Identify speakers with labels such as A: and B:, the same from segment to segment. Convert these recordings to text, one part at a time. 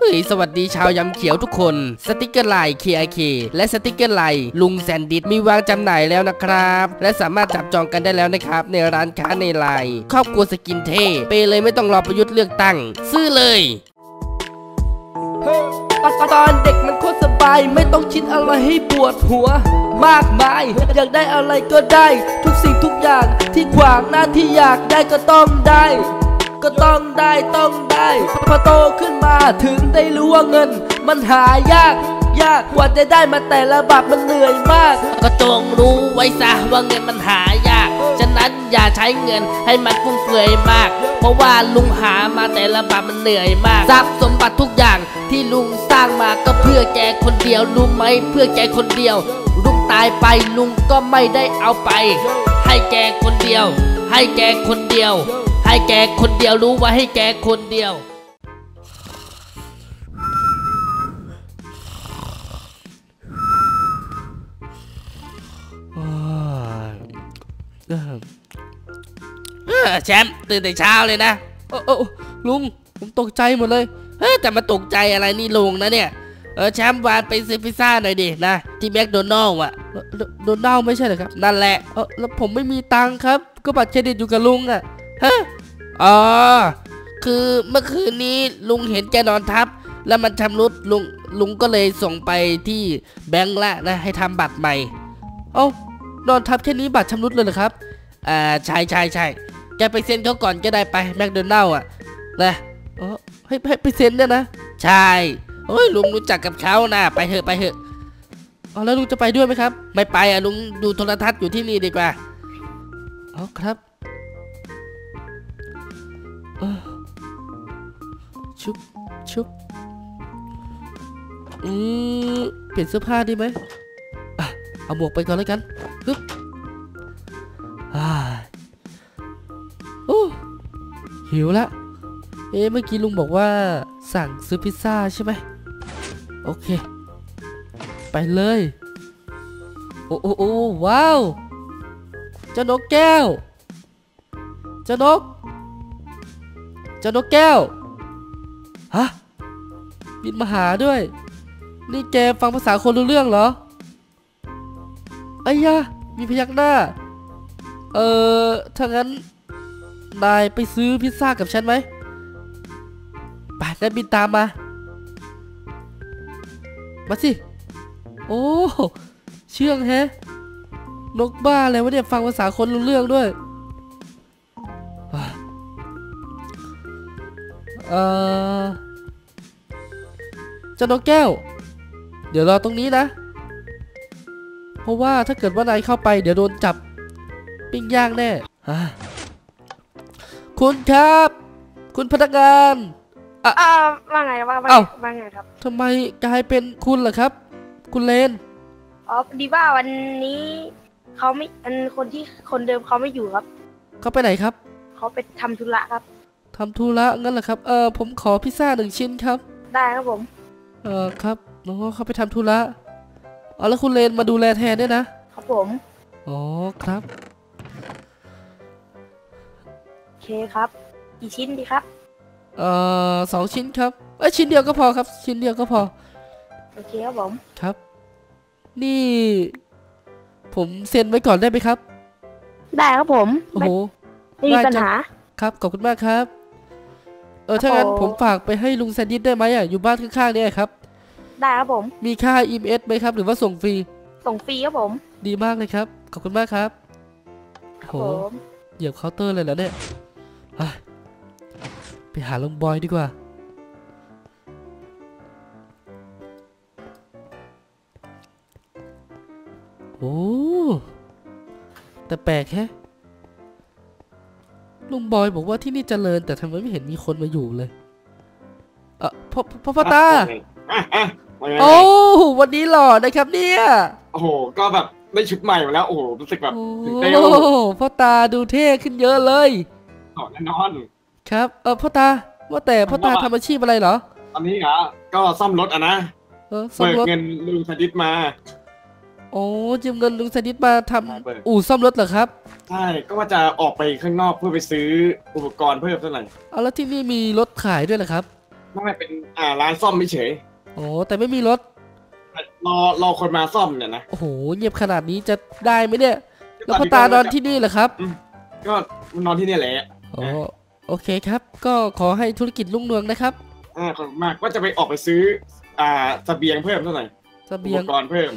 A: เฮ้ยสวัสดีชาวยำเขียวทุกคน สติกเกอร์ไลน์ KIK และสติกเกอร์ไลน์ลุงแซนดิสมีวางจำหน่ายแล้วนะครับ และสามารถจับจองกันได้แล้วนะครับ ในร้านค้าในไลน์ครอบครัวสกินเทเปเลยไม่ต้องรอประยุทธ์เลือกตั้ง ซื้อเลยตอนเด็กมันโคตรสบาย ไม่ต้องคิดอะไรให้ปวดหัว มากมาย อยากได้อะไรก็ได้ ทุกสิ่งทุกอย่างที่ขวางหน้าที่อยากได้ก็ต้องได้ ก็ต้องได้ต้องได้พอโตขึ้นมาถึงได้รู้ว่าเงิน มันหายาก ยากกว่าจะได้มาแต่ละบาทมันเหนื่อยมาก ก็จงรู้ไว้ซะว่าเงินมันหายาก ฉะนั้นอย่าใช้เงินให้มันฟุ่มเฟือยมาก เพราะว่าลุงหามาแต่ละบาทมันเหนื่อยมากทรัพย์สมบัติทุกอย่างที่ลุงสร้างมาก็เพื่อแกคนเดียวรู้ไหมเพื่อแกคนเดียวลุงตายไปลุงก็ไม่ได้เอาไป ให้แกคนเดียว ให้แกคนเดียว ให้แกคนเดียวรู้ไว้ให้แกคนเดียว เออแชมป์ตื่นแต่เช้าเลยนะโอ้โอ้ลุงผมตกใจหมดเลยเฮ้ยแต่มาตกใจอะไรนี่ลุงนะเนี่ย เออแชมป์วานไปซื้อพิซซ่าหน่อยดินะ ที่แมคโดนัลล์อะโดนัลล์ไม่ใช่เหรอครับ นั่นแหละเออแล้วผมไม่มีตังค์ครับ ก็บัตรเครดิตอยู่กับลุงอะฮะ อ๋อ คือเมื่อคืนนี้ลุงเห็นแกนอนทับ แล้วมันชำรุดลุงลุงก็เลยส่งไปที่แบงก์ละนะให้ทำบัตรใหม่ เอ้านอนทับแค่นี้บัตรชำรุดเลยเหรอครับอ่าใช่ใช่ใช่แกไปเซ็นเขาก่อนก็ได้ไปแมคโดนัลล์อะนะเออให้ให้ไปเซ็นเนี่ยนะใช่โอ้ยลุงรู้จักกับเขานะไปเถอะไปเถอะอ๋อแล้วลุงจะไปด้วยไหมครับ ไม่ไปอะลุงดูโทรทัศน์อยู่ที่นี่ดีกว่าอ๋อครับ ชุบชุบอืมเปลี่ยนเสื้อผ้าดีไหมอเอาหมวกไปก่อนแล้วกันปึ๊บอ่าโอ้หิวละ เอ๊ะเมื่อกี้ลุงบอกว่าสั่งซื้อพิซซ่าใช่ไหมโอเค ไปเลย โอ้โอ้โอ้ว้าว เจ้านกแก้ว เจ้านก เจ้านกแก้ว ฮะบินมาหาด้วย นี่แกฟังภาษาคนรู้เรื่องเหรอไอ้ยะมีพยักหน้า เออถ้างั้น นายไปซื้อพิซซ่ากับฉันไหมไปงั้นบินตามมา มาสิ โอ้ เชื่องแฮะ นกบ้าอะไรวะเนี่ยฟังภาษาคนรู้เรื่องด้วยอะเออ จ้านกแก้ว เดี๋ยวรอตรงนี้นะ เพราะว่าถ้าเกิดว่านายเข้าไปเดี๋ยวโดนจับ ปิ้งย่างแน่อะคุณครับ คุณพนักงาน
B: อ่าว่าไงว่าว่าไง
A: เอ้า
B: ว่าไงครับ
A: ทำไมกลายเป็นคุณล่ะครับ คุณเลน
B: อ๋อพอดีว่าวันนี้เขาไม่อันคนที่คนเดิมเขาไม่อยู่ครับ
A: เขาไปไหนครับ
B: เขาไปทำธุระครับ
A: ทำธุระงั้นเหรอครับ เออผมขอพิซซ่าหนึ่งชิ้นครับ
B: ได้ครับผม
A: เออครับน้องเขาไปทำธุระอ๋อแล้วคุณเลนมาดูแลแทนด้วยนะ
B: ครับผม
A: อ๋อครับ
B: โอเคครับ กี่ชิ้นดีครับ
A: เอ่อสองชิ้นครับ เอ้ยชิ้นเดียวก็พอครับ ชิ้นเดียวก็พอ
B: โอเคครับผม
A: ครับ นี่ ผมเซ็นไว้ก่อนได้ไหมครับ
B: ได้ครับผม
A: โอ้
B: ไม่
A: โห
B: ไม่มี
A: ได้
B: ปัญ
A: จ้ะ
B: หา
A: ครับ ขอบคุณมากครับเออถ้างั้น
B: โอ้
A: ผมฝากไปให้ลุงแซนดิสได้ไหมอะอยู่บ้านข้างๆเนี่ยครับ
B: ได้ครับผม
A: มีค่า EMS ไหมครับ หรือว่าส่งฟรี
B: ส่งฟรีครับผม
A: ดีมากเลยครับ ขอบคุณมากครับ
B: ครับ
A: โห
B: ผม
A: เหยียบเคาน์เตอร์เลยแล้วเนี่ยเฮ้ยไปหาลุงบอยดีกว่า โอ้ แต่แปลกแฮะ ลุงบอยบอกว่าที่นี่เจริญ แต่ทำไมไม่เห็นมีคนมาอยู่เลย เออพ่อพ่อพ่อตา
C: อะอะว่าไง
A: โอ้วันนี้หล่อนะครับเนี่ย
C: โอ้โห ก็แบบได้ชุดใหม่มาแล้ว โอ้โหรู้สึกแบบ
A: โอ้
C: ตื่นเต้น
A: พ่อตาดูเท่ขึ้นเยอะเลย
C: หล่อแน่นอน
A: ครับ เออพ่อตา ว่าแต่พ่อตา
C: ผมว่า
A: ทำอาชีพอะไรเหรอ
C: ตอนนี้เหรอก็ซ่อมรถอะนะ
A: เออซ่อม
C: เบิก
A: รถ
C: เงินลุงสดิษมา
A: โอ้ยืมเงินลุงสนิทมาท
C: ใช่เบิกำ
A: อู่ซ่อมรถเหรอครับ
C: ใช่ ก็ว่าจะออกไปข้างนอกเพื่อไปซื้ออุปกรณ์เพิ่มเท่าไหร่อย
A: เอาแล้วที่นี่มีรถขายด้วยเหรอครับ
C: ไม่เป็นอ่าร้านซ่อมไม่เฉย
A: โอ้แต่ไม่มีรถ
C: รอรอคนมาซ่อมเนี่ยนะ
A: โอ้โหเงียบขนาดนี้จะได้ไหมเนี่ย แล้วพ่อตานอนที่นี่เหรอครับ
C: ก็นอนที่เนี่ยแหละ
A: โอ้โอเคครับ ก็ขอให้ธุรกิจรุ่งเรืองนะครับ
C: อ่าขอบคุณมากว่าจะไปออกไปซื้อ อ่าเสบียงเพิ่มเท่าไหร่
A: เส
C: อุ
A: บี
C: ป
A: ยง
C: กรณ์เพิ่ม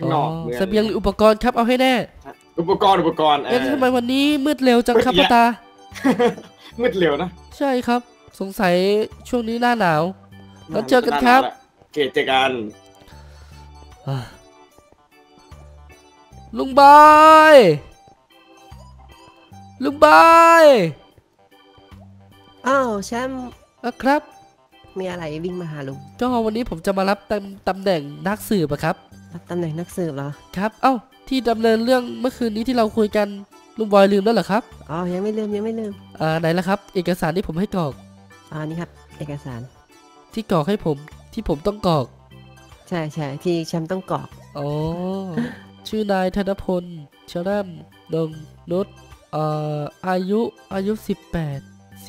C: ข้างนอก
A: อ๋อ
C: มือน
A: เสบียงหรืออุปกรณ์ครับเอาให้แน่
C: อุปกรณ์อุปกรณ์
A: เอ๊ะ
C: เออ
A: ทำไมวันนี้มืดเร็วจังครับ
C: มื
A: พ่
C: ด
A: อ
C: แยะ
A: ตา
C: มืดเร็วนะ
A: ใช่ครับ สงสัยช่วงนี้หน้าหนาวแล้วเจอกันครับ
C: เกตเจอกัน
A: อะลุงบอยลุงบอย
D: อ้าวแชมป์
A: อะครับ
D: มีอะไรวิ่งมาหาลุง
A: ก็วันนี้ผมจะมารับตำตำแหน่งนักสืบอะครับ
D: รับตำแหน่งนักสืบเหรอ
A: ครับ เอ้า ที่ดำเนินเรื่องเมื่อคืนนี้ที่เราคุยกันลุงบอยลืมแล้วเหรอครับ
D: อ๋อ ยังไม่ลืมยังไม่ลืม
A: อ่า ไหนล่ะครับ เอกสารที่ผมให้กรอก
D: อ๋อนี่ครับ เอกสาร
A: ที่กรอกให้ผม ที่ผมต้องกรอก
D: ใช่ใช่ที่แชมป์ต้องกรอก
A: อ๋อ ชื่อนายธนพลเชลัมดงนุชเอ่ออายุอายุ 18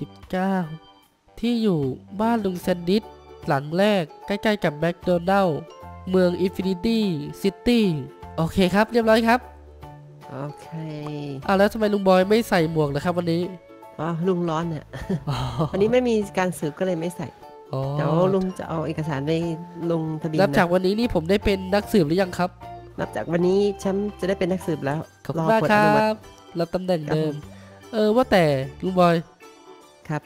A: 19 ที่อยู่บ้านลุงแซนดิสหลังแรกใกล้ ๆ กับแมคโดนัลด์ เมือง Infinity City โอเคครับ เรียบร้อยครับ
D: โอเค
A: อ้าวแล้วทำไมลุงบอยไม่ใส่หมวกนะครับวันนี้
D: อ๋อ ลุงร้อนเนี่ย
A: อ๋อ
D: วันนี้ไม่มีการสืบก็เลยไม่ใส่
A: อ๋อ
D: เดี๋ยวลุงจะเอาเอกสารไปลงทะเบียน
A: นับจาก
D: นะ
A: วันนี้นี่ผมได้เป็นนักสืบหรือยังครับ
D: นับจากวันนี้แชมป์จะได้เป็นนักสืบแล้ว
A: ขอบคุณมาก
D: ผล
A: ค
D: อ
A: รั
D: นุมัติ
A: บรับตำแหน่ง
D: ครับ
A: เดิม
D: ผม
A: เออว่าแต่ลุงบอย
D: ครับ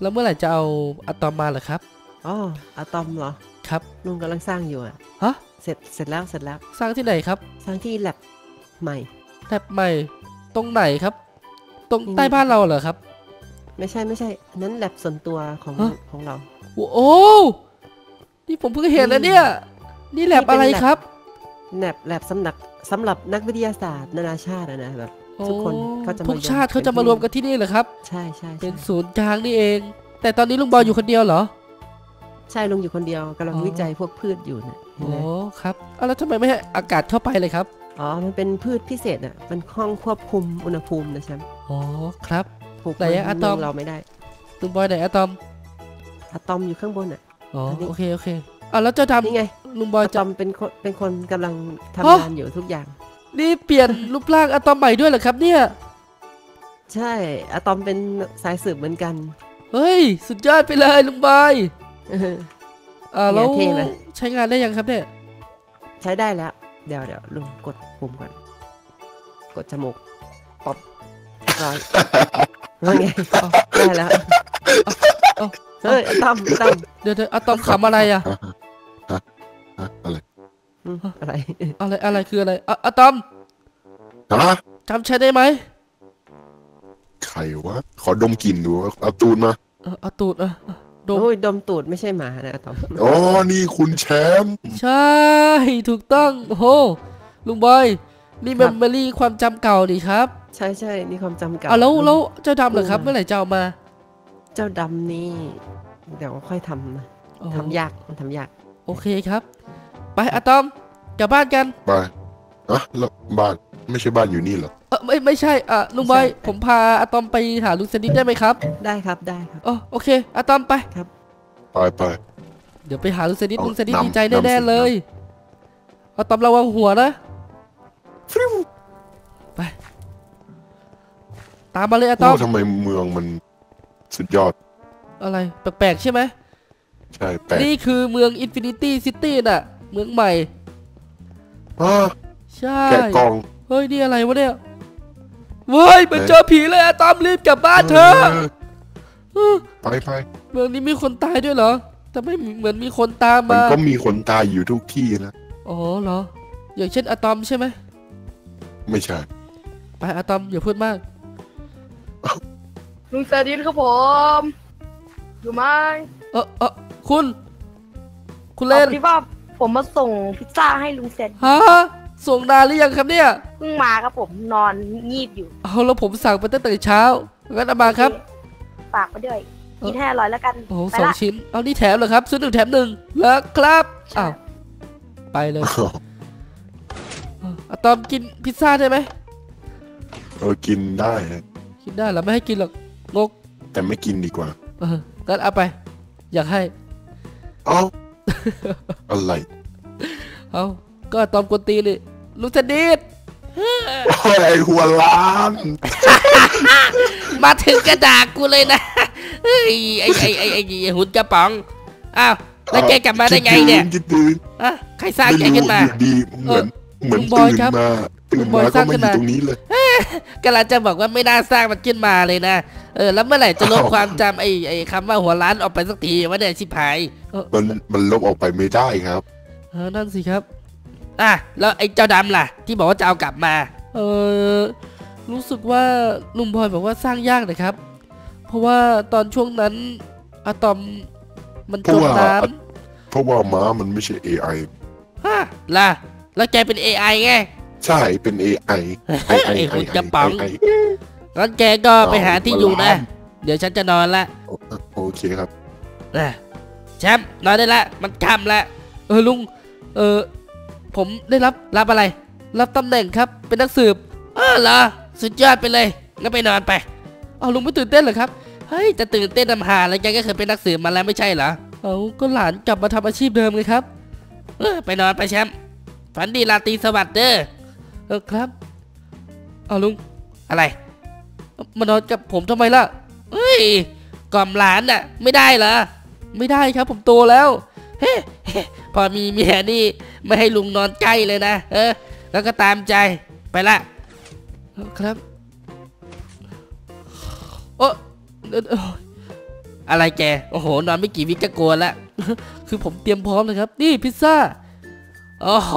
A: แล้วเมื่อไหร่จะเอาอะตอมมาเหรอครับ
D: อ๋ออะตอมเหรอ
A: ครับ
D: ลุงกำลังสร้างอยู่อะ
A: ฮะ
D: เสร็จเสร็จแล้วเสร็จแล้ว
A: สร้างที่ไหนครับ
D: สร้างที่แลบใหม่
A: แทบใหม่ ตรงไหนครับ ตรง
D: อืม
A: ใต้บ้านเราเหรอครับ
D: ไม่ใช่ไม่ใช่อันนั้นแลบส่วนตัวของ
A: ฮะ
D: ของเรา
A: โอ้โอ้นี่ผมเพิ่งเห็นนะเนี่ย นี่แลบ
D: นี่เป็น
A: อะไร
D: แลบ
A: ครับ
D: แลบแลบสำหรับสำหรับนักวิทยาศาสตร์นานาชาติอะนะแบบทุกคน
A: โอ้
D: เขาจะ
A: ทุก
D: มารวม
A: ชาติเขาจะ
D: เป็น
A: มารวม
D: ที่
A: กันที่นี่เหรอครับ
D: ใช่ใช่
A: เป็น
D: ใช่
A: ศูนย์กลางนี่เอง แต่ตอนนี้ลุงบอยอยู่คนเดียวเหรอ
D: ใช่ลุงอยู่คนเดียวกำลัง
A: อ๋อ
D: วิจัยพวกพืชอยู่นะเห็น
A: โอ้
D: ไหม
A: ครับเอาแล้วทำไมไม่ให้อากาศเข้าไปเลยครับ
D: อ๋อมันเป็นพืชพิเศษอะเป็นห้องควบคุมอุณหภูมินะแชมป์
A: อ๋อครับ
D: ปลูก
A: ไหนอะ
D: มั
A: อะตอม
D: เมืงเราไม่ได้
A: ลุงบอยไหนอะตอม
D: อะตอมอยู่ข้างบนอะ
A: อ๋อ
D: อันนี้
A: โอเคโอเคอะแล้วจะท
D: นี่ไงำ
A: ลุงบอย
D: อะ
A: จะ
D: ตอมเป็นคนเป็นคนกำลังทำ
A: ฮะ
D: งานอยู่ทุกอย่าง
A: นี่เปลี่ยนรูปร่างอะตอมใหม่ด้วยเหรอครับเนี่ย
D: ใช่อะตอมเป็นสายสืบเหมือนกัน
A: เฮ้ย สุดยอดไปเลยลุงบอย
D: เออ
A: อ่าแล้ว
D: เนี่ยเท่ไหม
A: ใช้งานได้ยังครับเนี่ย
D: ใช้ได้แล้ว เดี๋ยวเดี๋ยวลุงกดปุ่มก่อนกดจมูกป๊อปเรียบร้อยว่าไงอ๋อได้แล้ว
A: เอา
D: เฮ้ยอะตอมอะตอม
A: เดี๋ยวเดี๋ยวอะตอมขำอะไรอะ
E: ฮะอะไร
D: อืมอะไร
A: อะไรอะไรคืออะไรอะอะตอม
E: ฮะ
A: จำใช้ได้ไหม
E: ใครวะขอดมกลิ่นดูเอาตูนมา
A: เออเอาตูดอะอะ ดม
D: โอ้ยดมตูดไม่ใช่หมานะอะตอม
E: อ๋อ นี่คุณแชมป์
A: ใช่ ถูกต้อง โอ้โหลุงบอย นี่ memory ความจำเก่านี่ครับ
D: ใช่ใช่นี่ความจำเก่า
A: อะแล้วแล้วเจ้าดำเหรอครับ
D: อืม
A: เมื่อไหร่จะเอามา
D: เจ้าดำนี่ เดี๋ยวค่อยทำนะ
A: โอ้
D: ทำยากมันทำยาก
A: โอเคครับ ไปอะตอมกลับบ้านกัน
E: ไปอะแล้วบ้านไม่ใช่บ้านอยู่นี่เหรอ
A: เออ ไม่ไม่ใช่อะลุงบอยผมพาอะตอมไปหาลุงเซนดิสได้ไหมครับ
D: ได้ครับได้ครับ
A: อ๋อโอเคอะตอมไป
E: ไปไป
A: เดี๋ยวไปหาลุงเซนดิส
E: เอา
A: ลุงเซนดิส
E: นำ
A: ดีใจ
E: นำ
A: แน่
E: สิ
A: ๆเลยอะตอมระวังหัวนะไปตามมาเลยอะตอม
E: โอ้ทำไมเมืองมันสุดยอด
A: อะไรแปลกๆใช่ไหม
E: ใช่แปลก
A: นี่คือเมือง Infinity City น่ะ เมืองใหม่
E: อะ
A: ใช่
E: แกะกล่อง
A: เฮ้ย นี่อะไรวะเนี่ย เว้ยเหมือน
E: ไหน
A: เจอผีเลยอะตอมรีบกลับบ้านเถอะ
E: เออไปไป
A: เมืองนี้มีคนตายด้วยเหรอแต่ไม่เหมือนมีคนตาม
E: มัน
A: มา
E: ก็มีคนตายอยู่ทุกที่นะ
A: อ๋อเหรอ อย่างเช่นอะตอมใช่ไหม
E: ไม่ใช่
A: ไปอะตอมอย่าพูดมาก
B: ลุงแซดินครับผม อยู่ไหม
A: เออเออคุณ คุณ
B: เอา
A: เล่น
B: พอดีว่าผมมาส่งพิซซ่าให้ลุงแซด
A: ฮะ ส่งนานหรือยังครับเนี่ย
B: เพิ่งมาครับผมนอนงีบอยู่
A: เอาแล้วผมสั่งไปตั้งแต่เช้างั้นเอามาครับ
B: ฝากไปด้วยกินให้อร่อยแล้วกัน
A: โอ้โห
B: ไป
A: สอง
B: ละ
A: ชิ้นเอานี่แถมเหรอครับซื้อหนึ่งแถมหนึ่งแล้วครับอ้าวไปเลยอะตอมกินพิซซ่าได้ไหม
E: เออกินได้นะ
A: กินได้เหรอไม่ให้กินหรอกงก
E: แต่ไม่กินดีกว่า
A: เอองั้นเอาไป อยากให้
E: เอ้าอะไร
A: เอาก็อะตอมกวนตีนนี่ ลุงสนิท
E: โอ้ยไอ้หัวล้าน
A: มาถึงกระดากกูเลยนะเฮ้ยไอ้ไอ้ไอ้ไอ้ไอ้หุ่นกระป๋องอ้าวแล้วแกกลับมาได้ไงเนี่ย
E: คิดถึง
A: อะใครสร้าง
E: ไม่
A: แก
E: รู้
A: ขึ้นมา
E: อยู่ดีเหมือนเหมือน
A: ลุงบอย
E: ตื่น
A: ครับ
E: มาตื่
A: ลุ
E: น
A: งบอ
E: มาย
A: ส
E: ก็
A: ร้าง
E: มา
A: ขึ้น
E: อยู่
A: มา
E: ตรงนี้เลย
A: กำลังจะบอกว่าไม่น่าสร้างมันขึ้นมาเลยนะ เออ แล้วเมื่อไหร่จะลบความจำไอ้ไอ้คำว่าหัวล้านออกไปสักทีวะเนี่ยชิบหายเออ
E: มันมันลบออกไปไม่ได้ครับ
A: เออนั่นสิครับ อะแล้วไอ้เจ้าดำล่ะ ที่บอกว่าจะเอากลับมา เออรู้สึกว่าลุงบอยบอกว่าสร้างยากนะครับ เพราะว่าตอนช่วงนั้นอะตอมมันจมน้
E: เพราะว่าม้ามันไม่ใช่ AI ำ
A: ฮะล่ะแล้วแกเป็น AI ไง
E: ใช่เป็น AI
A: ไอ้หุ่นกระป๋องงั้นแกก็ไปหาที่อยู่นะ เดี๋ยวฉันจะนอนละ
E: โอเคครับ
A: นะแชมป์นอนได้ละ มันค่ำละเออลุง เออ ผมได้รับรับอะไร รับตำแหน่งครับ เป็นนักสืบเออเหรอสุดยอดไปเลยงั้นไปนอนไปเอาลุงไม่ตื่นเต้นเหรอครับเฮ้ยจะตื่นเต้นทำหาอะไรแกก็เคยเป็นนักสืบมาแล้วไม่ใช่เหรอเอาก็หลานกลับมาทำอาชีพเดิมเลยครับเออไปนอนไปแชมป์ฝันดีราตรีสวัสดิ์เด้อเออครับเอาลุงอะไรมานอนกับผมทำไมล่ะเฮ้ยกล่อมหลานน่ะ ไม่ได้เหรอไม่ได้ครับผมโตแล้ว เฮ้ พอมีเมียนี่ไม่ให้ลุงนอนใกล้เลยนะ เออ แล้วก็ตามใจไปละ ครับโอ้เอ่อะไรแก โอ้โห นอนไม่กี่วิก็กลัวละ คือผมเตรียมพร้อมเลยครับ นี่พิซซ่า โอ้โห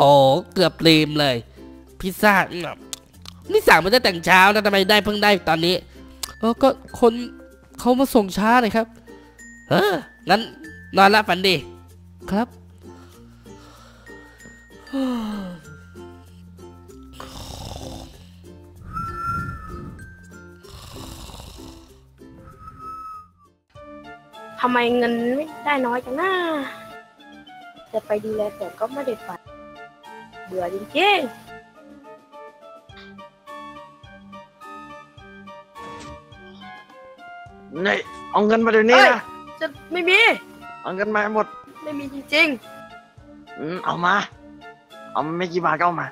A: เกือบลืมเลย พิซซ่า นี่สั่งมาตั้งแต่เช้านะทำไมได้เพิ่งได้ตอนนี้เออก็คนเขามาส่งช้าหน่อยครับ เอองั้นนอนละฝันดี ครับ
B: ทำไมเงินไม่ได้น้อยจังนะจะไปดูแลแต่ก็ไม่ได้ไปเบื่อจริง
F: นี่เอาเงินมาเดี๋ยว
B: ๆ
F: นี้
B: เอ้ย
F: นะ
B: จะไม่มี
F: เอาเงินมาให้หมด
B: ไม่มีจริง
F: อืมเอามา เอามาไม่กี่บาทก็เอามา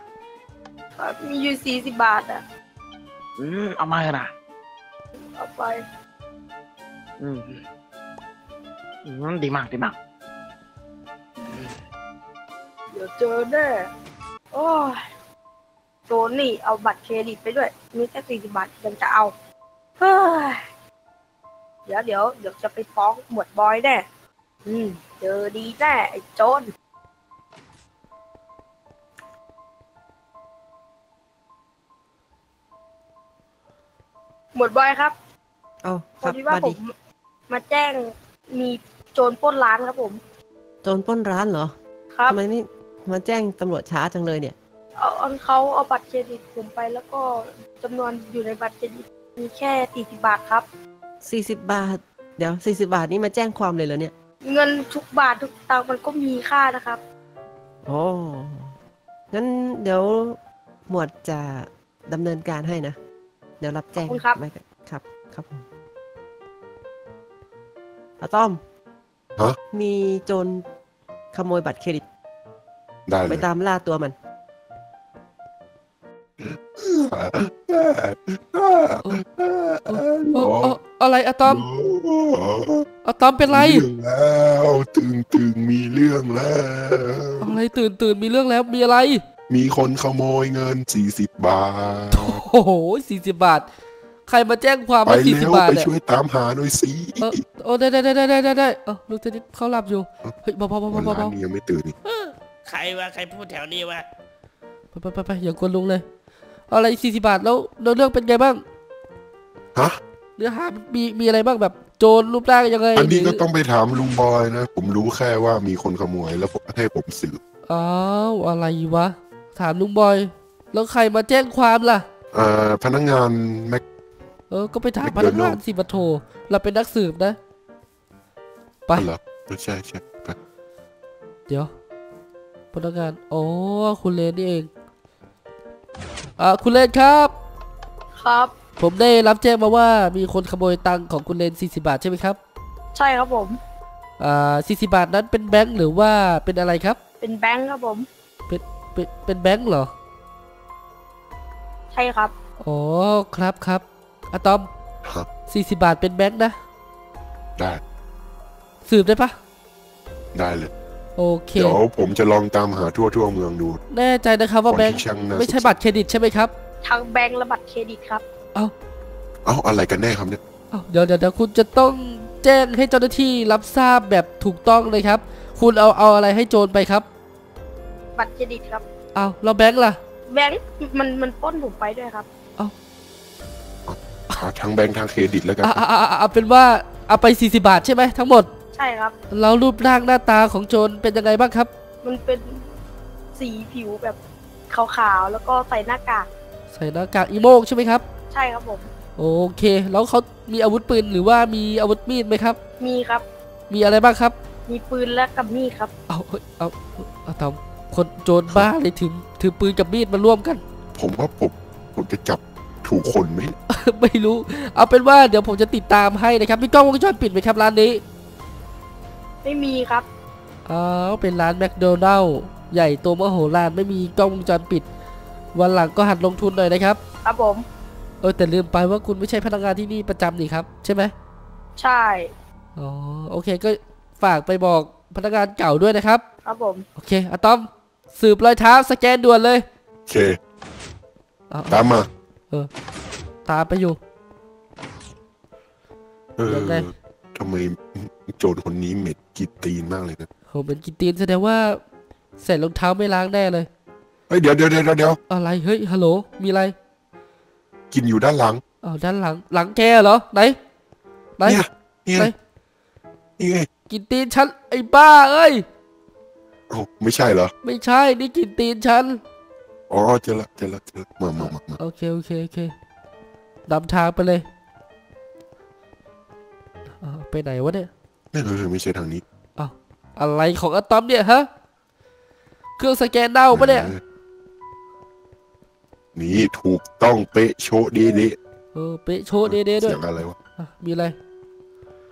B: ๆครับมีอยู่สี่สิบบาทอะ
F: อืมเอามาเถอะนะ
B: เอาไป
F: อืมอืมดีมากดีมาก
B: เดี๋ยวเจอแน่โอ้ยโจนนี่เอาบัตรเครดิตไปด้วย มีแค่สี่สิบบาทยังจะเอา เฮ้ย เดี๋ยวเดี๋ยวเดี๋ยวจะไปฟ้องหมวดบอยแน่ อืม เจอดีแน่ไอ้โจน หมวดบอยครับ
D: เอาค
B: พอ
D: รับ
B: ดีว่า
D: มา
B: ผ
D: ดิ
B: มมาแจ้งมีโจรปล้นร้านครับผม
D: โจรปล้นร้านเหรอ
B: ครับ
D: ทำไมนี่มาแจ้งตำรวจช้าจังเลยเนี่ย
B: เอาเอาเขาเอาบัตรเครดิตผมไปแล้วก็จำนวนอยู่ในบัตรเครดิตมีแค่สี่สิบาทครับ
D: 40บาท เดี๋ยว40บาทนี่มาแจ้งความเลยเหรอเนี่ย
B: เงินทุกบาททุกตังค์มันก็มีค่านะครับ
D: โอ้งั้นเดี๋ยวหมวดจะดำเนินการให้นะ เดี๋ยวรับแจ้ง
B: ขอบคุณครับ
D: ไว้กันครับ ครับผมอาต้อม
E: ฮะ
D: มีโจรขโมยบัตรเครดิต
E: ได้เล
D: ไป
E: ย
D: ตามล่าตัวมัน
A: เออเอออะไรอะตอมอะตอมเป็นไร
E: เรื่องแล้ว ตึงตึงมีเรื่องแล้ว
A: อะไรตื่นตื่นมีเรื่องแล้วมีอะไร
E: มีคนขโมยเงิน 40 บาท
A: โอ้โหสี่สิบบาท ใครมาแจ้งความ
E: ไป
A: ว่าสี่สิ
E: แล้
A: บ
E: ว
A: บาท
E: ไป
A: เนี่ย
E: ช่วยตามหาหน่อยสิ
A: เออโอ้ได้ได้ได้ได้ได้ได้ได้เออลูกเทนนิสเขาหลับอยู่ เฮ้ยเบาเบาเบา
E: วัน
A: เบา
E: ร้าน
A: เบา
E: นี้ยังไม่ตื่นอีก
A: ใครวะใครพูดแถวนี้วะไปไปไปไปอย่ากวนลุงเลยอะไรสี่สิบาทแล้วแล้วเรื่องเป็นไงบ้าง
E: ฮะ
A: เนื้อหามีมีอะไรบ้างแบบโจรรูปร่างยังไง
E: อันนี้
A: หรื
E: ก็ต้องไปถามลุงบอยนะ ผมรู้แค่ว่ามีคนขโมยแล้วผมให้ผมสืบ
A: อ้าวอะไรวะ ถามลุงบอย แล้วใครมาแจ้งความล่ะ
E: เอ่อพนักงานแม็ก
A: เออ ก็ไปถามพ
E: McDonald
A: นักงานสิบัโทเราเป็นนักสืบนะ ไป
E: เหรอเออใช่ใช่ไป
A: เดี๋ยว พนักงานอ๋อคุณเลนนี่เอง อ่าคุณเลนครับ
B: ครับ
A: ผมได้รับแจ้งมาว่ามีคนขโมยตังค์ของคุณเลน 40 บาทใช่ไหมครับ
B: ใช่ครับผม
A: เอ่าสี่สิบาทนั้นเป็นแบงค์หรือว่าเป็นอะไรครับ
B: เป็นแบงค์ครับผม
A: เป็น เป็นแบงค์เหรอ
B: ใช่ครับ
A: อ๋อครับครับอะตอม
E: ครับ
A: สี่สิบาทเป็นแบงค์นะ
E: ได้
A: สืบได้ปะ
E: ได้เลย
A: โอเค
E: เดี๋ยวผมจะลองตามหาทั่วทั่วเมืองดู
A: แน่ใจนะครับว่าแบงค์
E: คนที่ช่างน่า
A: ไม่ใช่
E: สงสาร
A: บัตรเครดิตใช่ไหมครับ
B: ทั้งแบงค์และบัตรเครดิตครับ
A: เอ้า
E: เอ้าอะไรกันแน่ครับเนี่ย
A: เอ้าเดี๋ยวเดี๋ยวเดี๋ยวคุณจะต้องแจ้งให้เจ้าหน้าที่รับทราบแบบถูกต้องเลยครับ คุณเอาเอาอะไรให้โจรไปครับ
B: บัตรเครดิตครับ
A: เอาเราแบงค์ล่ะ
B: แบงค์มันมันปล้นผมไปด้วยครับ
E: เอาทั้งแบงค์ทั้งเครดิตแล้วกัน
A: อ่าอ่าอ่าเอาเป็นว่าเอาไป 40 บาทใช่ไหมทั้งหมด
B: ใช่ครับ
A: แล้วรูปร่างหน้าตาของโจรเป็นยังไงบ้างครับ
B: มันเป็นสีผิวแบบขาวๆแล้วก็ใส่หน้ากาก
A: ใส่หน้ากากอีโมกใช่ไหมครับ
B: ใช่ครับผม
A: โอเค แล้วเขามีอาวุธปืนหรือว่ามีอาวุธมีดไหมครับ
B: มีครับ
A: มีอะไรบ้างครับ
B: มีปืนและกับมีดครับ
A: เอาเฮ้ยเอาเอาทำ คนโจรบ้าเลยถึงถือปืนกับมีดมาร่วมกัน
E: ผมว่าผมผมจะจับถูกคนไหม
A: ไม่รู้ เอาเป็นว่าเดี๋ยวผมจะติดตามให้นะครับมีกล้องวงจรปิดไหมครับร้านนี้
B: ไม่มีครับ
A: อ๋อเป็นร้านแมคโดนัลล์ใหญ่โตมโหฬารไม่มีกล้องวงจรปิด วันหลังก็หัดลงทุนหน่อยนะครับ
B: ครับผม
A: เออแต่ลืมไปว่าคุณไม่ใช่พนักงานที่นี่ประจำนี่ครับ ใช่ไหม
B: ใช่
A: อ๋อโอเคก็ฝากไปบอกพนักงานเก่าด้วยนะครับ
B: ครับผม
A: โอเคอะตอม สืบรอยเท้าสแกนด่วนเลย
E: โอเค
A: เอา
E: ตามมา
A: ตามไปอยู่
E: เออ
A: ยังไง
E: ทำไมโจรคนนี้เหม็ดกีตีนมากเลยนะ
A: โหเป็นกินตีนแสดงว่าใส่รองเท้าไม่ล้างแน่เลย
E: เฮ้ยเดี๋ยวเดี๋ยวเดี๋ยวเดี๋ยว
A: อะไรเฮ้ยฮัลโหลมีอะไร
E: กินอยู่ด้านหลัง
A: อ้าวด้านหลังหลังแกเหรอไหนไหน
E: เนี่ยเนี่ย
A: ไหน
E: นี่ไง
A: กินตีนฉันไอ้บ้าเอ้ย
E: โอ้ไม่ใช่เหรอ
A: ไม่ใช่นี่กินตีนฉัน
E: อ๋อเจอละเจอละเจอละมามามามา
A: โอเคโอเคโอเคนำทางไปเลยอ้าวไปไหนวะเนี่ย
E: เออไม่ใช่ทางนี้
A: อะไรของอะตอมเนี่ยฮะ เครื่องสแกนเน่าปะเนี่ย
E: ออนี่ถูกต้องเป๊ะโชะดีดี
A: เออเป๊ะโชว์เด้ๆด้วย
E: เสียงอะไรวะ
A: อะมีอะไร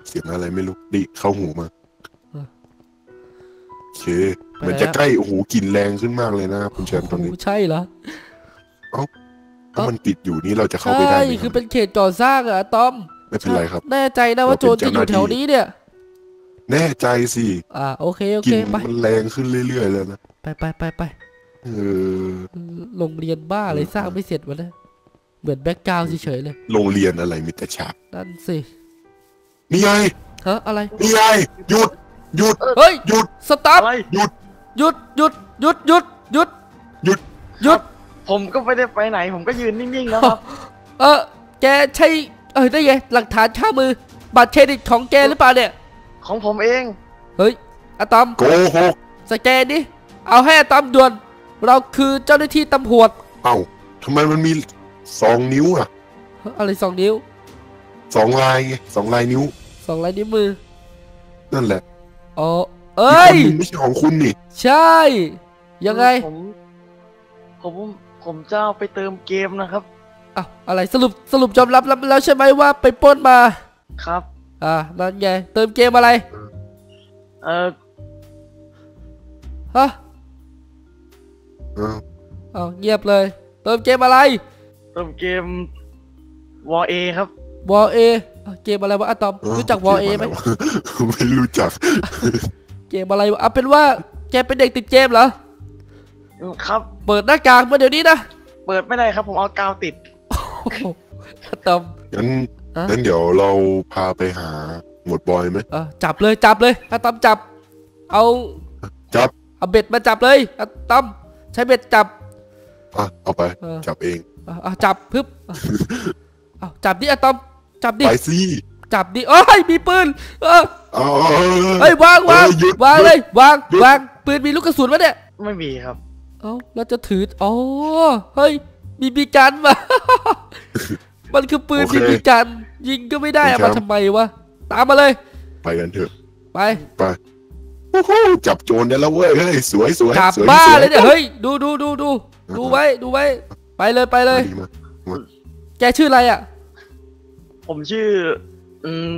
E: เสียงอะไรไม่รู้ดิเข้าหูมา
A: เออ
E: โอ เค
A: ไป
E: มัน
A: ไหน
E: จะ
A: อะ
E: ใกล้โอ้โหกลิ่นแรงขึ้นมากเลยนะคุณแชมป์ตอนนี้
A: โอ้โหใช่เหรอ
E: ถ้ามันปิดอยู่นี่เราจะเข้า
A: ใช่
E: ไปได้ไหม
A: คือเป็นเขตก่อสร้างอะอะตอม
E: ไม่เป็นไรครับ
A: แน่ใจนะว่าโจรจะอยู่แถวนี้เนี่ย
E: แน่ใจสิ
A: อ่าโอเคโอกเค
E: ลิ่น
A: ไป
E: มันแรงขึ้นเรื่อยๆเลยนะ
A: ไปไปไปไป
E: เออ
A: โรงเรียนบ้าเลยสร้างไม่เสร็จวะเนี่ยเหมือน background เฉยๆเลย
E: โรงเรียนอะไรมีแต่ฉาก
A: นั่นสิ
E: นี่ไง
A: ฮะอะไร
E: นี่ไงหยุด หยุด
A: เฮ้ย
E: หยุด
A: stopอะ
F: ไร
E: หยุด
A: หยุดหยุดหยุดหยุดหยุด
E: หยุด
A: หยุด
F: ผมก็ไม่ได้ไปไหน ผมก็ยืนนิ่งๆนะครับ
A: เออแกใช่เออได้ไงหลักฐานคามือ บัตรเครดิตของแกหรือเปล่าเนี่ย
F: ของผมเอง
A: เฮ้ยอะตอม
E: โกหก
A: สแกนดิเอาให้อะตอมด่วน เราคือเจ้าหน้าที่ตำรวจ
E: เอ้าทำไมมันมีสองนิ้วอะ
A: เฮ้ยอะไรสองนิ้ว
E: สองลายไงสองลายนิ้ว
A: สองลายนิ้วมือ
E: นั่นแหละ
A: อ๋อ
E: อี
A: เอ้
E: กคน
A: ย
E: หนึงไม่ใช่ของคุณนี่
A: ใช่ ยังไง
F: ผม ผมผมจะเอาไปเติมเกมนะครับ
A: อะอะไรสรุปสรุปยอมรับแล้วแล้วใช่ไหมว่าไปปล้นมา
F: ครับ
A: อ่านั่นไงเติมเกมอะไร
F: เออ
A: ฮะ
E: เออ
A: เอาเงียบเลย เติมเกมอะไร
F: เติมเกมวอเอครับ
A: วอเอ เกมอะไรวะอะตอมรู้จักวอเอไหม
E: กวไม่รู้จัก
A: เกมอะไรวะเอาเป็นว่าแกเป็นเด็กติดเกมเหรอ
F: ครับ
A: เปิดหน้ากากมาเดี๋ยวนี้นะ
F: เปิดไม่ได้ครับผมเอากาวติด
A: โอ้โหอะตอม
E: งั้น
A: ฮะ
E: งั้นเดี๋ยวเราพาไปหาหมวดบอยไหม
A: เออจับเลยจับเลยอะตอมจับ เอา
E: จับ
A: เอาเบ็ดมาจับเลยอะตอมใช้เบ็ดจับ
E: อะเอาไป
A: เออ
E: จับเอง
A: อะอะจับพึบอะเอาจับดิอะตอม จับดิ
E: ไปสิ
A: จับดิโอ้ยมีปืน เออ
E: เอา
A: เฮ้ยวางวาง
E: เออหยุด
A: วางเลย วาง
E: หยุด
A: วางปืนมีลูกกระสุนวะเนี่ย
F: ไม่มีครับ
A: เอ้าแล้วจะถืออ๋อเฮ้ยมีบีกันมา มันคือปืนมีบีกัน ยิงก็ไม่ได้เอามาทำไมวะ ตามมาเลย
E: ไปกันเถอะ
A: ไป
E: ไปโอ้โหจับโจรได้แล้วเว้ยเฮ้ยสวยสวย
A: กลับ
E: สวย
A: บ้า
E: สว
A: เลยเนี่ยเฮ้ยดูดูดูดูดูไว้ดูไว้ ไปเลยไปเลย
E: ดีมาก
A: แกชื่ออะไรอะ
F: ผมชื่อ อืม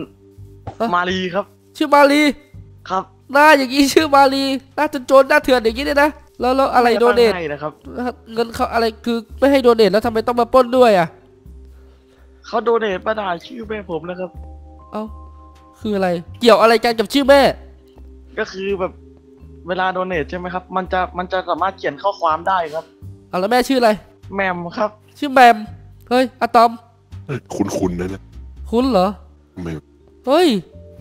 A: ฮะ
F: มารีครับ
A: ชื่อมาลี
F: ครับ
A: หน้าอย่างนี้ชื่อมาลีหน้าจนโจรหน้าเถื่อนอย่างนี้เนี่ยนะแล้วแล้วอะไรโดเนท
F: ให้นะครับ
A: เงินเขาอะไรคือไม่ให้โดเนทแล้วทำไมต้องมาปล้นด้วยอะ
F: เขาโดเนทมาด่าชื่อแม่ผมนะครับ
A: เอ้าคืออะไร เกี่ยวอะไรกันกับชื่อแม่
F: ก็คือแบบเวลาโดเนทใช่ไหมครับ มันจะมันจะสามารถเขียนข้อความได้ครับ
A: เอาแล้วแม่ชื่ออะไร
F: แมมครับ
A: ชื่อแบมเฮ้ยอะตอม
E: คุ้นๆนะเนี่ย
A: คุณเหรอ
E: ไม่
A: เฮ้ย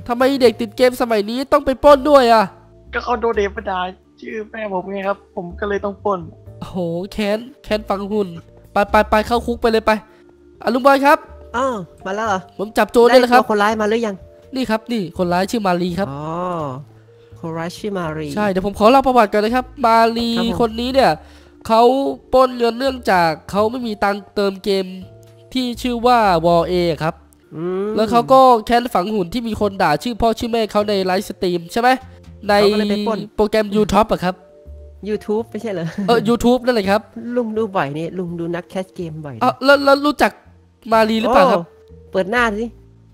A: ทำไมเด็กติดเกมสมัยนี้ต้องไปปล้นด้วยอะ
F: ก็เขาโดเนทมาด่าชื่อแม่ผมไงครับ ผมก็เลยต้องปล้น
A: โอ้โหแค้นแค้นฟังหุ่นไปไปไปเข้าคุกไปเลยไปอะลุงบอยครับ
D: อ้าวมาแล้วเหรอ
A: ผมจับโจรได้แล้วครับ
D: ตัวคนร้ายมาหรือยัง
A: นี่ครับนี่คนร้ายชื่อมาลีครับ
D: อ๋อคนร้ายชื่อมารี
A: ใช่เดี๋ยวผมขอเล่าประวัติกันนะครับ มาลี
D: ครับผม
A: คนนี้เนี่ยเขาปล้นเงินเนื่องจากเขาไม่มีตังค์เติมเกมที่ชื่อว่าวอลเอครับ
D: อืม
A: แล้วเขาก็แค้นฝังหุ่นที่มีคนด่าชื่อพ่อชื่อแม่เขาใน livestream ใช่ไหมใน
D: เขาก็เลยไปปล้น
A: โปรแกรม YouTube อะครับ
D: YouTube ไม่ใช่เหรอ
A: เออ YouTube นั่นแหละครับ
D: ลุงดูบ่อยนี่ลุงดูนัก cast เกมบ่อยนะ
A: เออแล้วแล้วรู้จักมาลีหรือเปล่าครับ
D: เปิดหน้าสิ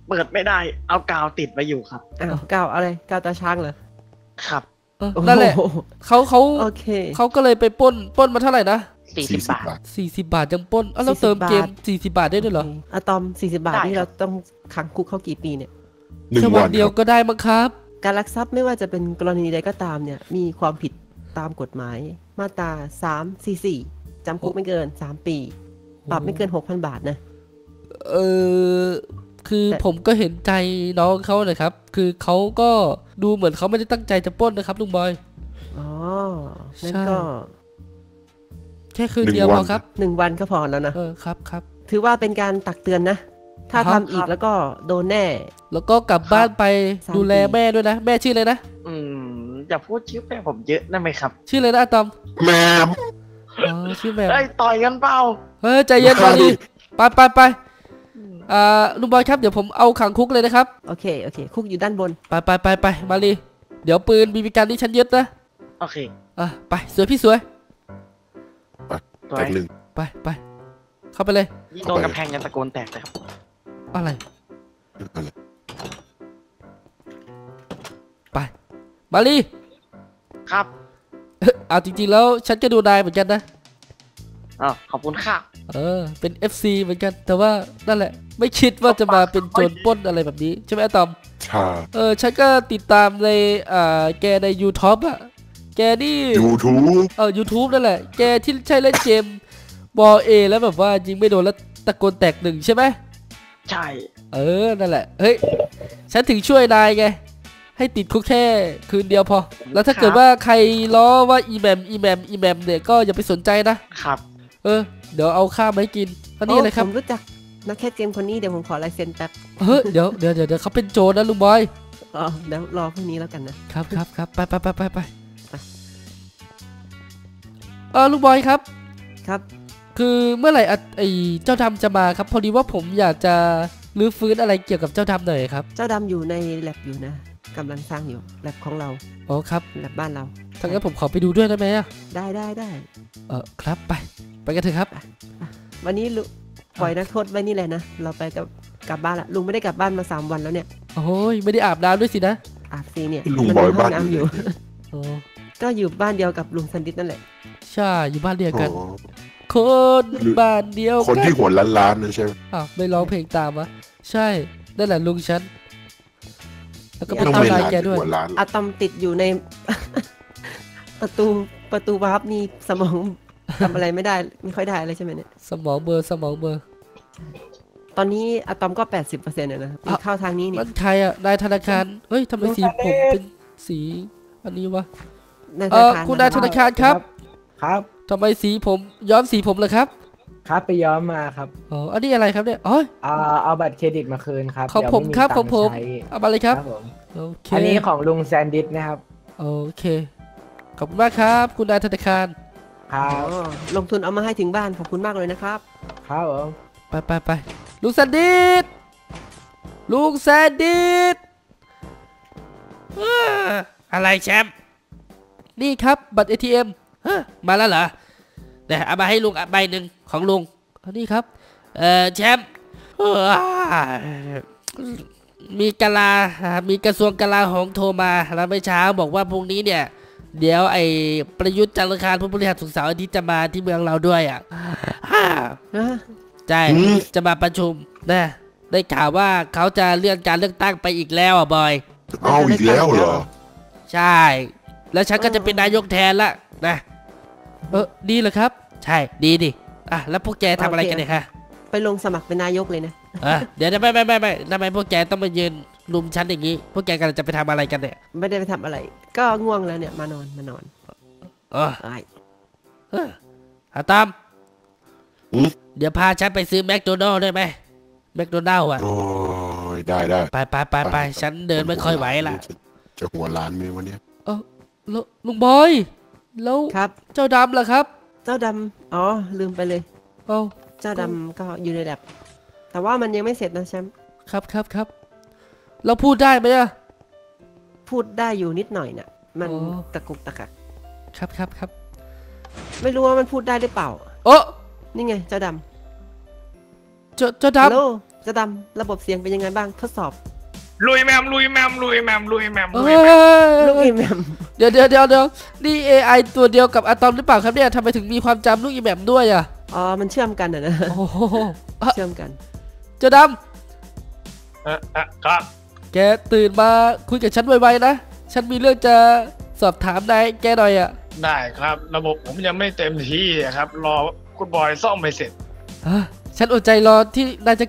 F: เปิดไม่ได้ เอากาวติดไว้อยู่ครับ
D: อ้าวกาวอะไรกาวตราช้างเหรอ
F: ครับ
A: เออนั่นแหละ
D: โอ้โเขา
A: เขา
D: โอเค
A: เขาก็เลยไปปล้นปล้นมาเท่าไหร่นะ
F: สี่สิบบาท
A: 40บาทยังปล้นเอ้าแล้ว
D: 40
A: เติมเกม
D: บาท
A: 40บาทได้ด้วยเหรอ
D: โคอะตอม40บาท
F: ได้
D: นี่
F: ครั
D: เรา
F: บ
D: ต้องขังคุกเขากี่ปีเนี่ย
E: หนึ่ง
A: แค่
E: วั
A: วันนเดียว
E: ครับ
A: ก็ได้มั้งครับ
D: การลักทรัพย์ไม่ว่าจะเป็นกรณีใดก็ตามเนี่ย มีความผิดตามกฎหมาย มาตรา344จำคุกไม่เกิน3ปีปรับไม่เกิน6,000บาทนะ
A: เออคือ
D: แต่
A: ผมก็เห็นใจน้องเขานะครับ คือเขาก็ดูเหมือนเขาไม่ได้ตั้งใจจะปล้นนะครับลุงบอย
D: อ๋องั้น
A: ใช่
D: ก็
A: แค่คืนเดียวพอครับ
D: หนึ่งวันก็พอแล้วนะ
A: เออครับครับ
D: ถือว่าเป็นการตักเตือนนะ ถ้า
A: ครั
D: ทำ
A: บ
D: อีกแล้วก็โดนแน่
A: แล้วก็กลับบ้านไป
D: สาม
A: ดูแล
D: ปี
A: แม่ด้วยนะ แม่ชื่ออะไรนะ
F: อืมอย่าพูดชื่อแม่ผมเยอะได้ไหมครับ
A: ชื่ออะไรนะอะตอม
E: แมม
A: อ๋อชื่อแม่
F: เอ้ยต่อยกันเปล่า
A: เฮ้ยใจเย็นมาลีไปไปไปอ่าลุงบอยครับเดี๋ยวผมเอาขังคุกเลยนะครับ
D: โอเคโอเค คุกอยู่ด้านบน
A: ไปไปไปไปมาลีเดี๋ยวปืนบีบีกันที่ฉันยึดนะ
F: โอเค
A: อะไปสวยพี่สวย
F: ต่อ
E: แต
F: ย
E: กหนึ่ง
A: ไปไปเข้าไปเลย
F: นี่โดนกำแพงยันตะโกนแตกเลยครับ
A: อะไร
E: อะไร
A: ไปมาลี
F: ครับ
A: เอาจริงๆแล้วฉันก็ดูนายเหมือนกันนะ
F: อ๋อขอบคุณค่ะ
A: เออ เป็น FC เหมือนกัน แต่ว่านั่นแหละ ไม่คิดว่าจะมาเป็นโจรปล้นอะไรแบบนี้ ใช่ไหมอะตอม
E: ใช่
A: เออ ฉันก็ติดตามในอ่าแกใน YouTube อะ แกนี่
E: ยูทูบ
A: เออ YouTube นั่นแหละ แกที่ใช่เล่นเกมบอลเอแล้วแบบว่ายิงไม่โดนแล้วตะโกนแตกหนึ่งใช่ไหม
F: ใช่
A: เออ นั่นแหละ เฮ้ย ฉันถึงช่วยนายไง ให้ติดคุกแค่คืนเดียวพอ แล้วถ้าเกิดว่าใครล้อว่าอีแมมอีแมมอีแมมเนี่ยก็อย่าไปสนใจนะ
F: ครับ
A: เออ เดี๋ยวเอาข้าวมาให้กินอันนี้อะไรครับ
D: ผมรู้จักนักแคสเกมคนนี้เดี๋ยวผมขอลายเซ็นแป๊บ
A: เฮ้ย เดี๋ยวเดี๋ยวเดี๋ยวเดี๋ยวเขาเป็นโจรนะลุงบอย
D: อ๋อ เดี๋ยวรอพรุ่งนี้แล้วกันนะ
A: ครับครับครับไปไปไปไปไปเออลุงบอยครับ
D: ครับ
A: คือเมื่อไหร่อะไอเจ้าดำจะมาครับ พอดีว่าผมอยากจะรื้อฟื้นอะไรเกี่ยวกับเจ้าดำหน่อยครับ
D: เจ้าดำอยู่ในแลบอยู่นะกำลังสร้างอยู่แลบของเรา
A: อ๋อครับ
D: แลบบ้านเรา
A: ถ้างั้นผมขอไปดูด้วยได้ไหมอะ
D: ได้ได้ได้
A: เออครับไป ไปกันเถอะครับ
D: วันนี้ลุปล่อยนักโทษไว้นี่แหละนะเราไปกับกลับบ้านละลุงไม่ได้กลับบ้านมาสามวันแล้วเนี่ย
A: โอ้ยไม่ได้อาบน้ำด้วยสินะ
D: อาบซีเนี่ย
E: ลุง
D: มัน
E: บอย
D: มีห้
E: บ้า
D: อนงน้ำอยู่
A: โอ้
D: ก็อยู่บ้านเดียวกับลุงซันดิสนั่นแหละ
A: ใช่อยู่บ้านเดียวกัน
E: อ๋อ
A: คนบ้านเดียว
E: กัน
A: คน
E: ที่หัวล้านล้านๆนั่นใช่ไหม
A: อ้าวไม่ร้องเพลงตามวะใช่นั่นแหละลุงฉันแล้วก็เป็น
E: ต้อง
A: เจ้า
E: ไม่
A: นาย
E: ล้าน
A: แกด้วย
E: หัวล้าน
D: อะตอมติดอยู่ใน ประตูประตู warp นี่สมองทำอะไรไม่ได้ไม่ค่อยได้เลยใช่ไหมเนี่ย
A: สมองเบลอร์สมองเบลอร์
D: ตอนนี้อะตอมก็80%เปอร์เซ็นต์นะมี
A: อะ
D: เข้าทางนี้นี่
A: มันใครอะนายธนาคารเฮ้ยทำไมสีผมเป็นสี อันนี้วะ
D: ใน
A: เออคุณนายธนาคารครับ
G: ครับ
A: ทำไมสีผมย้อมสีผมเลยครับ
G: ครับไปย้อมมาครับ
A: อ๋ออันนี้อะไรครับเนี่ยอ๋อ
G: เอาเอาบัตรเครดิตมาคืนครับ
A: ของ
G: เดี๋ยว
A: ผม
G: ไค
A: รับ
G: ตั
A: ของผม
G: ใช้
A: เอามาเลยครับ
G: ผม
A: โอเค
G: อันนี้ของลุงแซนดิสนะครับ
A: โอเคขอบคุณมากครับ คุณนายธนาคาร
G: ครั
D: อ๋
G: บ
D: อลงทุนเอามาให้ถึงบ้านขอบคุณมากเลยนะครับ
G: ครับผม
A: ไปไปไปลุงแซนดิสลุงแซนดิสเอ้ออะไรแชมป์นี่ครับบัตร ATM ฮะ มาแล้วเหรอเดี๋ยวเอามาให้ลุงอะใบหนึ่งของลุงอันนี้ครับ เออแชมป์เอ้อมีกะลาอ่ามีกระทรวงกลาโหมโทรมาแล้วเมื่อเช้าบอกว่าพรุ่งนี้เนี่ย เดี๋ยวไอ้ประยุทธ์จันทร์อังคารผู้บริหารสุขเสาร์อาทิตย์จะมาที่เมืองเราด้วยอะฮ่า
D: ฮะ
A: ใช่
E: อืม
A: จะมาประชุมนะได้ข่าวว่าเขาจะเลื่อนการเลือกตั้งไปอีกแล้วอะบอย
E: เอาอีกแล้วเหรอ
A: ใช่ แล้วฉันก็จะเป็นนายกแทนละนะ เออดีเหรอครับ ใช่ดีดิอะแล้วพวกแกทำอะไรกันเนี่ยคะ
D: ไปลงสมัครเป็นนายกเลยนะ
A: อะเดี๋ยวนะไม่ไม่ไม่ไม่ทำไมพวกแกต้องมายืนลุมฉันอย่างนี้ พวกแกกำลังจะไปทำอะไรกันเนี่ย
D: ไม่ได้ไปทำอะไร ก็ง่วงแล้วเนี่ยมานอนมานอน
A: เออ
D: ไอ้
A: เอออาตาม
E: อืม
A: เดี๋ยวพาฉันไปซื้อแมคโดนัลด์ได้ไหมแมคโดนัลด์อะ
E: โอ้ยได้ได้
A: ไปไปไปไปฉันเดินไม่ค่อยไหวละ
E: จะหัวล้านมีวันเนี้ย
A: เออแล้วลุงบอย แล้ว
D: ครับ
A: เจ้าดำล่ะครับ
D: เจ้าดำอ๋อ ลืมไปเลย
A: เอ้า
D: เจ้าดำก็อยู่ในแลบแต่ว่ามันยังไม่เสร็จนะแชมป์
A: ครับครับครับเราพูดได้ไหมอะ
D: พูดได้อยู่นิดหน่อยน่ะ มัน
A: อ๋อ
D: ตะกุกตะกัก
A: ครับครับครับ
D: ไม่รู้ว่ามันพูดได้หรือเปล่า
A: โอ้
D: นี่ไง เจ้าด
A: เจ้าเจ้าำ
D: ฮัล
A: ดำ
D: โหลเจ้าดำระบบเสียงเป็นยังไงบ้างทดสอบ
H: ลุยแมมลุยแมมลุยแมมลุยแมม
A: เอ
H: ลุยแมม
D: ลูก
A: อ
D: อีแมม
A: เดี๋ยวเดี๋ยวเดี๋ยวเดี๋ยวนี่ AI ตัวเดียวกับอะตอมหรือเปล่าครับเนี่ยทำไมถึงมีความจำลูกอีแหมมด้วยอะ
D: อ๋อ มันเชื่อมกันอะนะ
A: โอ้โหอะ
D: เชื่อมกัน
A: เจ้าด
H: เออเออครับำ
A: แกตื่นมาคุยกับฉันไวๆนะ ฉันมีเรื่องจะสอบถามนายแกหน่อยอะ
H: ได้ครับ ระบบผมยังไม่เต็มที่อะครับ รอคุณบอยซ่อมไม่เสร็จ
A: อะฉันอดใจรอที่นายจะ